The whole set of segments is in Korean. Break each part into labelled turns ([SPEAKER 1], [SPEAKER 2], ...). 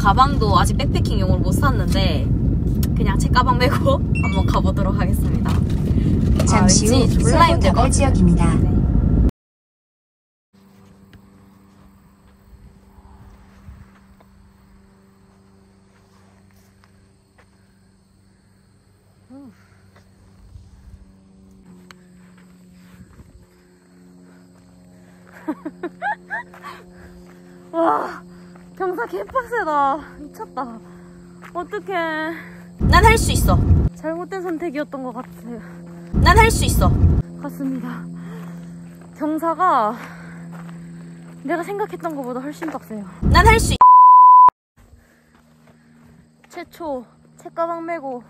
[SPEAKER 1] 가방도 아직 백패킹용으로 못 샀는데 그냥 제 가방 메고 한번 가보도록 하겠습니다.
[SPEAKER 2] 잠시 후
[SPEAKER 1] 힘들 것
[SPEAKER 2] 도발 지역입니다.
[SPEAKER 1] 네. 와 경사 개빡세다. 미쳤다. 어떡해. 난 할 수 있어. 잘못된 선택이었던 것 같아요 난 할 수 있어. 같습니다. 경사가 내가 생각했던 것보다 훨씬 빡세요. 난 할 수 있어 최초 책가방 메고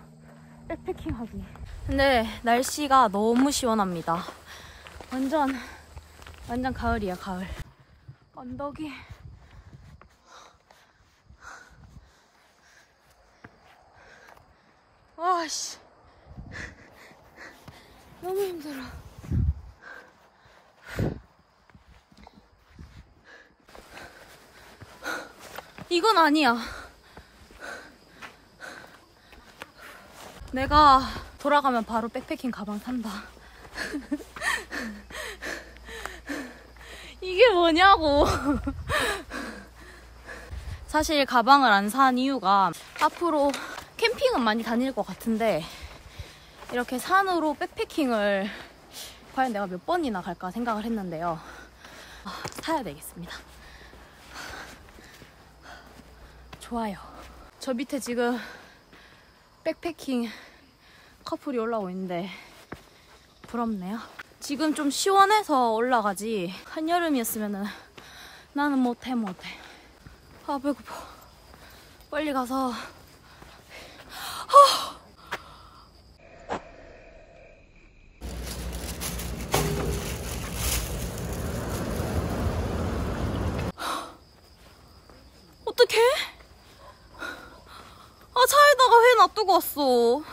[SPEAKER 1] 백패킹 하기. 근데 날씨가 너무 시원합니다. 완전 완전 가을이야 가을. 언덕이 와씨. 너무 힘들어. 이건 아니야. 내가 돌아가면 바로 백패킹 가방 산다. 이게 뭐냐고. 사실 가방을 안 산 이유가 앞으로 캠핑은 많이 다닐 것 같은데 이렇게 산으로 백패킹을 과연 내가 몇 번이나 갈까 생각을 했는데요. 아, 사야 되겠습니다. 좋아요. 저 밑에 지금 백패킹 커플이 올라오고 있는데 부럽네요. 지금 좀 시원해서 올라가지 한여름이었으면 나는 못해 못해. 아 배고파. 빨리 가서 어떡해? 아, 차에다가 회 놔두고 왔어.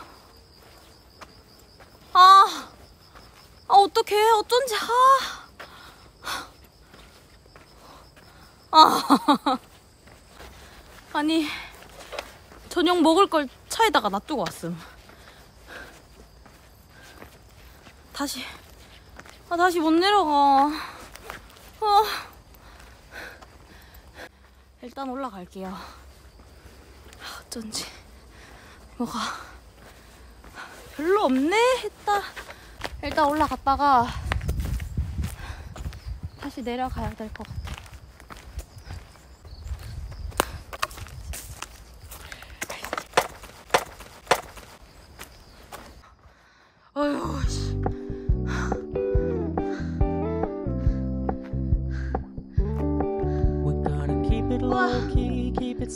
[SPEAKER 1] 아, 아, 어떡해. 어쩐지, 아. 아. 아니, 저녁 먹을 걸 차에다가 놔두고 왔음. 다시, 아, 다시 못 내려가. 아. 일단 올라갈게요. 아, 어쩐지 뭐가 별로 없네 했다. 일단 올라갔다가 다시 내려가야 될 것 같아.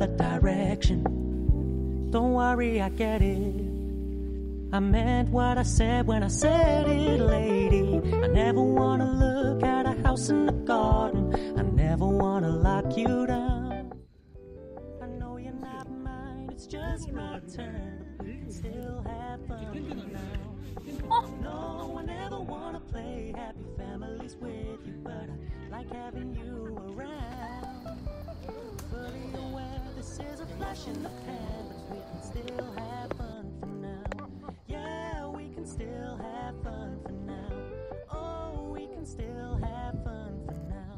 [SPEAKER 3] Another direction, don't worry, I get it. I meant what I said when I said it, lady. I never wanna look at a house in the garden. I never wanna lock you down. I know you're not mine, it's just my turn. Still have fun. No one ever wanna play happy families with you, but I like having you around. This is a flash in the pan, but we can still have fun for now. Yeah, we can still have fun for now. Oh, we can still have fun for now.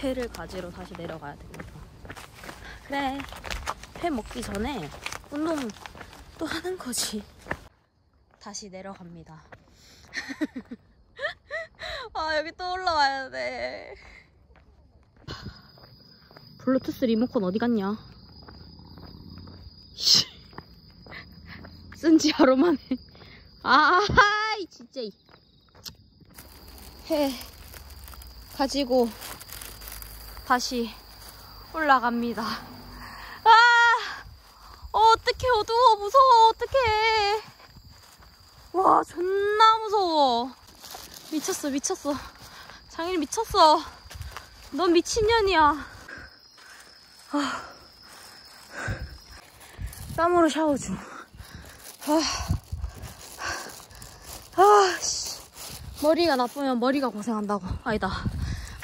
[SPEAKER 1] 회를 가지러 다시 내려가야 됩니다. 그래, 회 먹기 전에 운동 또 하는 거지. 다시 내려갑니다. 아, 여기 또 올라와야 돼. 블루투스 리모컨 어디 갔냐? 쓴지 하루 만에. 아, 이 진짜. 이. 해 가지고 다시 올라갑니다. 아, 어떡해, 어두워, 무서워, 어떡해. 와, 존나 무서워. 미쳤어, 미쳤어. 장일 미쳤어. 넌 미친년이야. 아, 땀으로 샤워 중. 아, 아, 씨. 머리가 나쁘면 머리가 고생한다고. 아니다.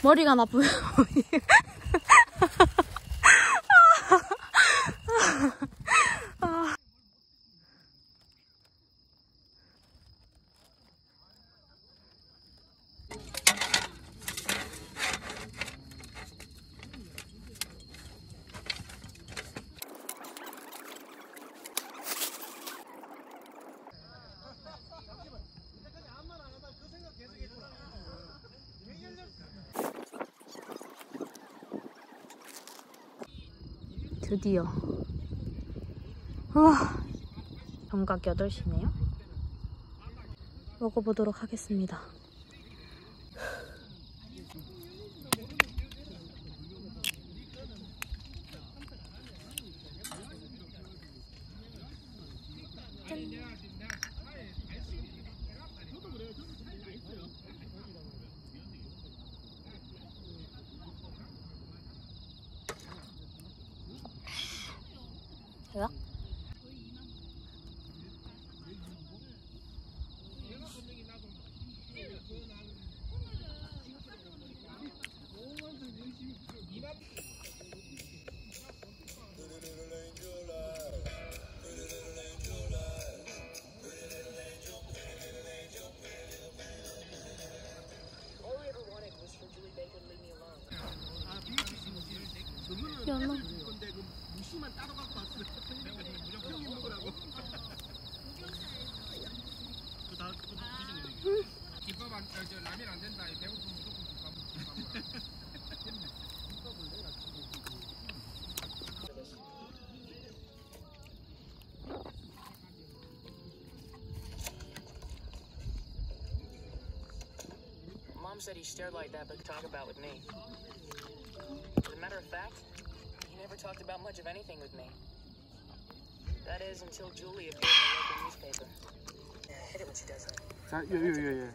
[SPEAKER 1] 머리가 나쁘면 머리. 드디어. 우와. 정각 8시네요. 먹어보도록 하겠습니다. 대
[SPEAKER 4] 김밥 안, 저, 저 라면 안 된다. 배고프면 무조건 김밥 먹고
[SPEAKER 5] Mom said he stared like that, but could talk about with me. As a matter of fact, He never talked about much of anything with me. That is until Julie appeared in the local newspaper. Yeah, hit it when she does that.
[SPEAKER 4] Yeah, yeah, yeah, yeah.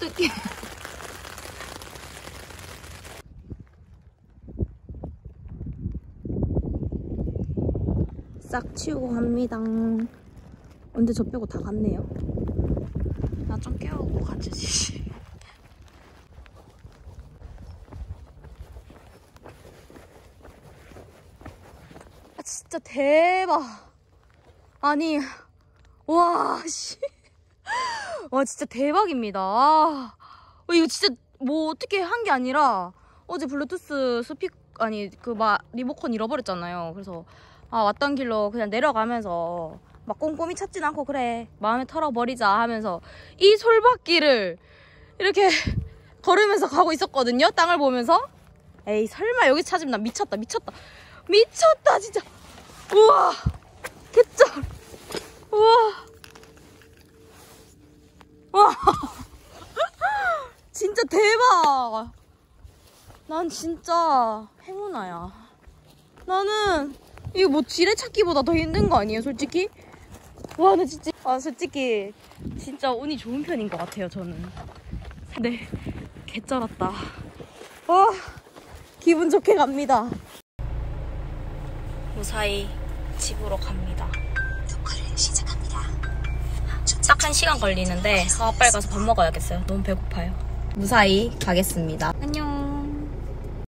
[SPEAKER 1] 떡해. 싹 치우고 갑니다. 근데 저 빼고 다 갔네요. 나 좀 깨우고 가주지. 아, 진짜 대박. 아니, 와, 씨. 와, 진짜 대박입니다. 아, 어, 이거 진짜 뭐 어떻게 한 게 아니라 어제 블루투스 스피커, 아니, 그 막 리모컨 잃어버렸잖아요. 그래서 아, 왔던 길로 그냥 내려가면서 막 꼼꼼히 찾진 않고 그래. 마음에 털어버리자 하면서 이 솔바퀴를 이렇게 걸으면서 가고 있었거든요. 땅을 보면서. 에이, 설마 여기 찾으면 나 미쳤다, 미쳤다. 미쳤다, 진짜. 우와. 개쩔. 우와. 와. 진짜 대박. 난 진짜 행운아야. 나는 이거 뭐 지뢰 찾기보다 더 힘든 거 아니에요, 솔직히? 와, 나 진짜 아, 솔직히 진짜 운이 좋은 편인 것 같아요, 저는. 네, 개쩔었다. 와, 기분 좋게 갑니다. 무사히 집으로 갑니다. 딱 한 시간 걸리는데 아, 빨리 가서 밥 먹어야겠어요. 너무 배고파요. 무사히 가겠습니다. 안녕.